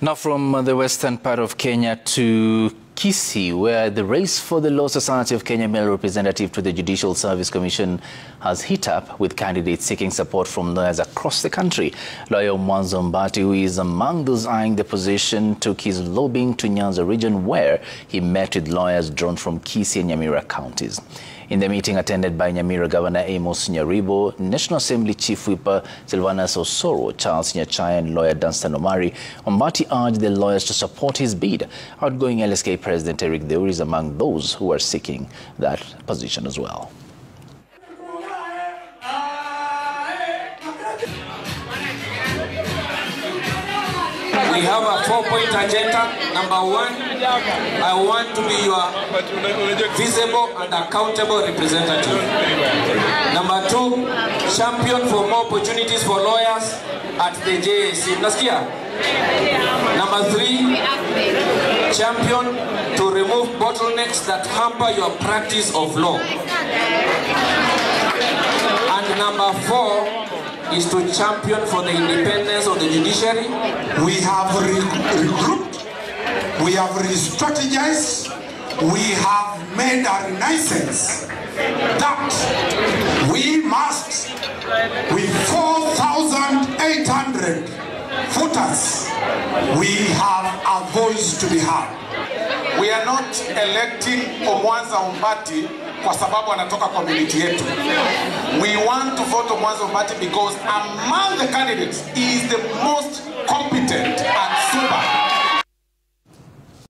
Now from uh, the western part of Kenya to Kisii, where the race for the Law Society of Kenya male representative to the Judicial Service Commission has hit up with candidates seeking support from lawyers across the country. Lawyer Mwanzo Mbati, who is among those eyeing the position, took his lobbying to Nyanza region where he met with lawyers drawn from Kisii and Nyamira counties. In the meeting attended by Nyamira Governor Amos Nyaribo, National Assembly Chief Whip Silvanus Osoro, Charles Nyachae and lawyer Danstan Omari, Mbati urged the lawyers to support his bid. Outgoing LSK President Eric Theuri is among those who are seeking that position as well. We have a four-point agenda. Number one, I want to be your visible and accountable representative. Number two, champion for more opportunities for lawyers at the. Nasikia? Number three, champion bottlenecks that hamper your practice of law. And number four is to champion for the independence of the judiciary. We have re regrouped, we have re-strategized, we have made a renaissance that we must, with 4,800 footers, we have a voice to be heard. We are not electing Omwanza Umbati kwa sababu anatoka community yetu. We want to vote Omwanza Umbati because among the candidates he is the most competent